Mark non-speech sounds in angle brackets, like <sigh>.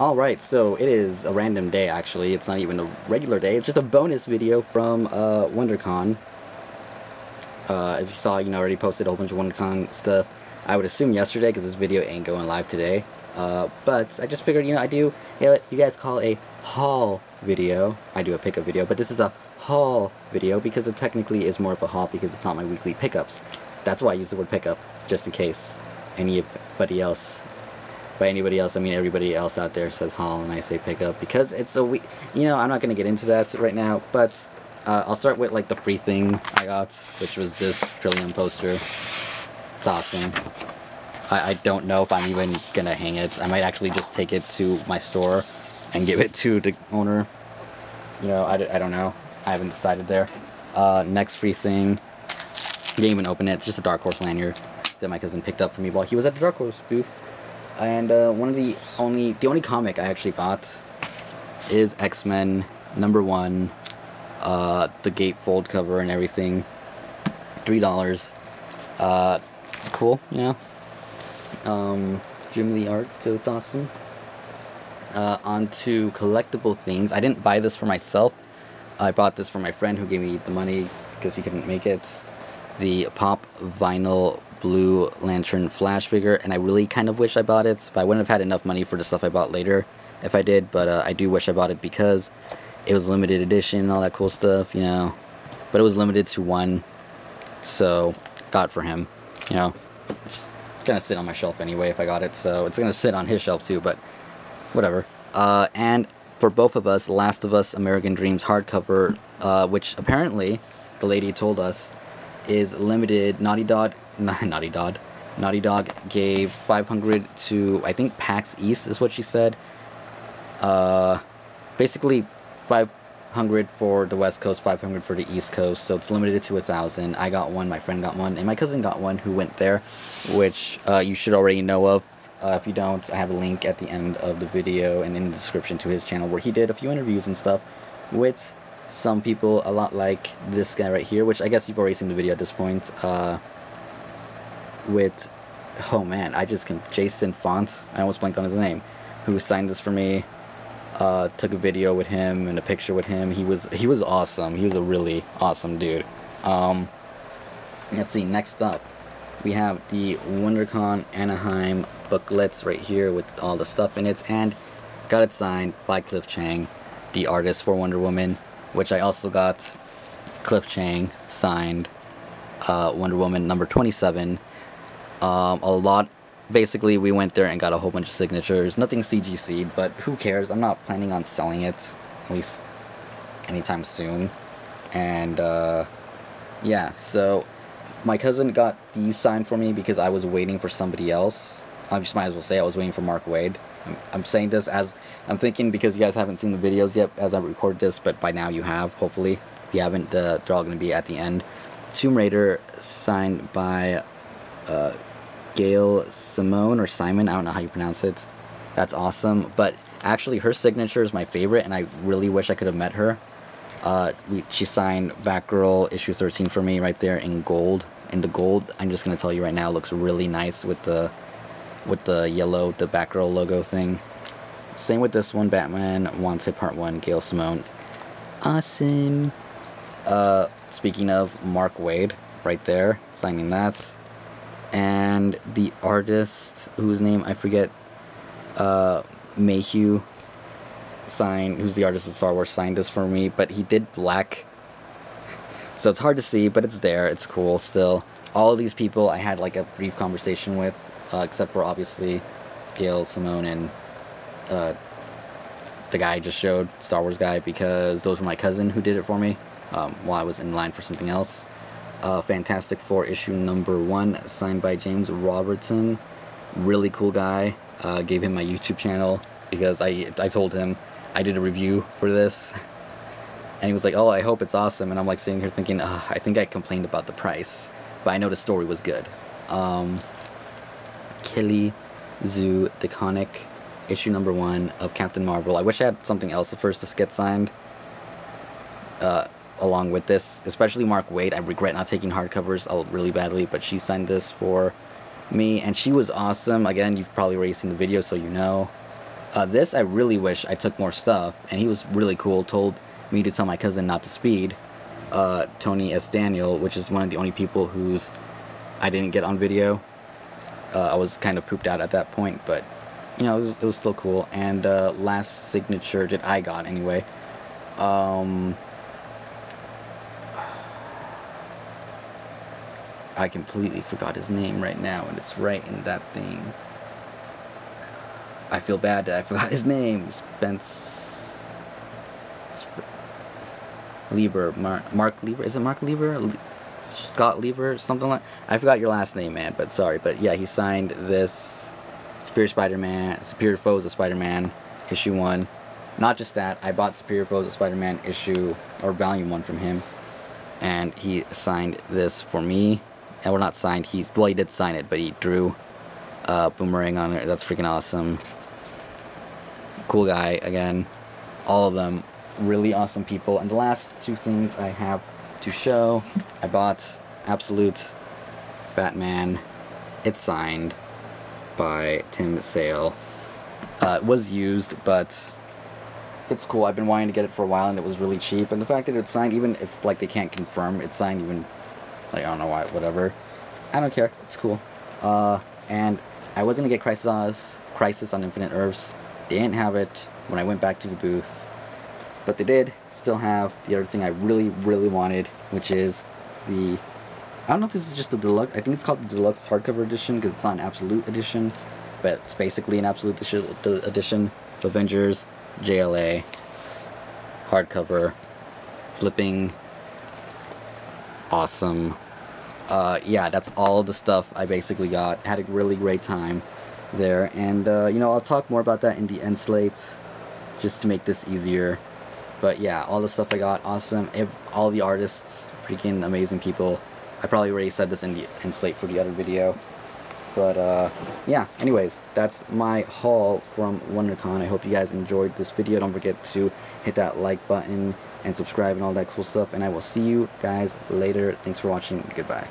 Alright, so it is a random day actually. It's not even a regular day. It's just a bonus video from uh, WonderCon. Uh, if you saw, you know, I already posted a whole bunch of WonderCon stuff. I would assume yesterday because this video ain't going live today. Uh, but I just figured, you know, I do, you, know, you guys call a haul video. I do a pickup video, but this is a haul video because it technically is more of a haul because it's not my weekly pickups. That's why I use the word pickup, just in case anybody else by anybody else, I mean everybody else out there says haul and I say pick up because it's a we. You know, I'm not gonna get into that right now, but uh, I'll start with like the free thing I got, which was this Trillium poster. It's awesome. I, I don't know if I'm even gonna hang it. I might actually just take it to my store and give it to the owner. You know, I, I don't know. I haven't decided there. Uh, next free thing. Didn't even open it. It's just a Dark Horse lanyard that my cousin picked up for me while he was at the Dark Horse booth. And uh, one of the only, the only comic I actually bought is X-Men number one, uh, the gatefold cover and everything. Three dollars. Uh, it's cool, you know. Um, Jim Lee art, so it's awesome. Uh, on to collectible things. I didn't buy this for myself. I bought this for my friend who gave me the money because he couldn't make it. The Pop Vinyl Blue Lantern Flash figure, and I really kind of wish I bought it, but I wouldn't have had enough money for the stuff I bought later if I did, but uh, I do wish I bought it because it was limited edition and all that cool stuff, you know. But it was limited to one, so got for him, you know. It's gonna sit on my shelf anyway if I got it, so it's gonna sit on his shelf too, but whatever. Uh, and for both of us, Last of Us American Dreams hardcover, uh, which apparently the lady told us is limited. Naughty Dog <laughs> Naughty Dog. Naughty Dog gave 500 to, I think, PAX East is what she said. Uh, basically, 500 for the West Coast, 500 for the East Coast, so it's limited to a 1,000. I got one, my friend got one, and my cousin got one who went there, which uh, you should already know of. Uh, if you don't, I have a link at the end of the video and in the description to his channel where he did a few interviews and stuff with some people a lot like this guy right here, which I guess you've already seen the video at this point. Uh, with, oh man, I just can, Jason Font, I almost blanked on his name, who signed this for me, uh, took a video with him and a picture with him. He was, he was awesome. He was a really awesome dude. Um, let's see, next up, we have the WonderCon Anaheim booklets right here with all the stuff in it, and got it signed by Cliff Chiang, the artist for Wonder Woman, which I also got Cliff Chiang signed uh, Wonder Woman number 27 um, a lot. Basically, we went there and got a whole bunch of signatures. Nothing CGC'd, but who cares? I'm not planning on selling it, at least anytime soon. And uh, yeah, so my cousin got these signed for me because I was waiting for somebody else. I just might as well say I was waiting for Mark Waid. I'm, I'm saying this as I'm thinking because you guys haven't seen the videos yet as I record this, but by now you have, hopefully. If you haven't, the, they're all going to be at the end. Tomb Raider signed by uh, Gail Simone or Simon. I don't know how you pronounce it. That's awesome. But actually, her signature is my favorite, and I really wish I could have met her. Uh, we, she signed Batgirl issue 13 for me right there in gold. In the gold, I'm just gonna tell you right now, looks really nice with the with the yellow, the Batgirl logo thing. Same with this one, Batman Wanted Part 1, Gail Simone. Awesome. Uh, speaking of Mark Waid, right there, signing that and the artist whose name I forget, uh, Mayhew, signed, who's the artist of Star Wars, signed this for me, but he did black, <laughs> so it's hard to see, but it's there, it's cool still. All of these people I had like a brief conversation with, uh, except for obviously Gail, Simone, and uh, the guy I just showed, Star Wars guy, because those were my cousin who did it for me um, while I was in line for something else uh, Fantastic Four issue number one, signed by James Robertson. Really cool guy. Uh, gave him my YouTube channel because I, I told him I did a review for this. <laughs> And he was like, oh, I hope it's awesome. And I'm like sitting here thinking, I think I complained about the price. But I know the story was good. Um, Kelly Sue DeConnick, issue number one of Captain Marvel. I wish I had something else first to get signed. Uh, along with this, especially Mark Waid. I regret not taking hardcovers really badly, but she signed this for me, and she was awesome. Again, you've probably already seen the video, so you know. Uh, this I really wish I took more stuff, and he was really cool. Told me to tell my cousin not to speed. Uh, Tony S. Daniel, which is one of the only people who's I didn't get on video. Uh, I was kind of pooped out at that point, but you know it was, it was still cool. And uh, last signature that I got anyway. Um, I completely forgot his name right now, and it's right in that thing. I feel bad that I <laughs> forgot his name. Spence. Sp Lieber. Mar Mark Lieber. Is it Mark Lieber? Le Scott Lieber? Something like. I forgot your last name, man. But sorry. But yeah, he signed this Superior Spider-Man, Superior Foes of Spider-Man, issue one. Not just that, I bought Superior Foes of Spider-Man issue or volume one from him, and he signed this for me and we're not signed. He's well, he did sign it, but he drew uh, boomerang on it. That's freaking awesome. Cool guy again. All of them really awesome people. And the last two things I have to show, I bought Absolute Batman. It's signed by Tim Sale. Uh, it was used, but it's cool. I've been wanting to get it for a while, and it was really cheap. And the fact that it's signed, even if like they can't confirm it's signed, even like, I don't know why, whatever. I don't care. It's cool. Uh, and I was gonna get Crisis, on, Crisis on Infinite Earths. They didn't have it when I went back to the booth. But they did still have the other thing I really, really wanted, which is the... I don't know if this is just the deluxe. I think it's called the deluxe hardcover edition because it's not an absolute edition. But it's basically an absolute edition. Avengers, JLA, hardcover, flipping, awesome uh, yeah, that's all the stuff I basically got. Had a really great time there. And, uh, you know, I'll talk more about that in the end slates just to make this easier. But yeah, all the stuff I got, awesome. All the artists, freaking amazing people. I probably already said this in the end slate for the other video. But, uh, yeah, anyways, that's my haul from WonderCon. I hope you guys enjoyed this video. Don't forget to hit that like button and subscribe and all that cool stuff. And I will see you guys later. Thanks for watching. Goodbye.